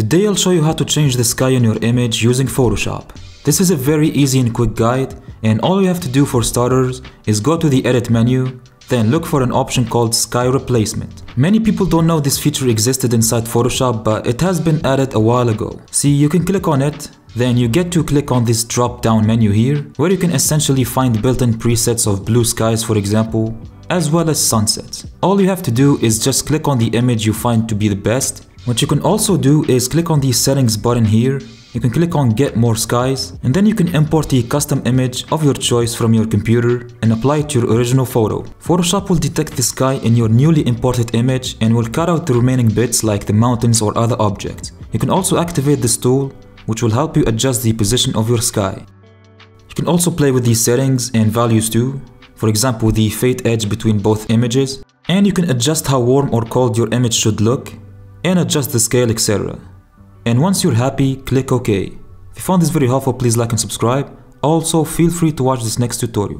Today I'll show you how to change the sky in your image using Photoshop. This is a very easy and quick guide and all you have to do for starters is go to the edit menu then look for an option called sky replacement. Many people don't know this feature existed inside Photoshop but it has been added a while ago. See you can click on it then you get to click on this drop down menu here where you can essentially find built-in presets of blue skies for example as well as sunsets. All you have to do is just click on the image you find to be the best. What you can also do is click on the settings button here you can click on get more skies and then you can import the custom image of your choice from your computer and apply it to your original photo. Photoshop will detect the sky in your newly imported image and will cut out the remaining bits like the mountains or other objects. You can also activate this tool which will help you adjust the position of your sky. You can also play with these settings and values too, for example the fade edge between both images, and you can adjust how warm or cold your image should look, and adjust the scale etc. And once you're happy, click OK. If you found this video helpful, please like and subscribe. Also, feel free to watch this next tutorial.